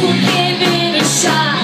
Porque beber chá?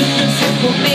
se você.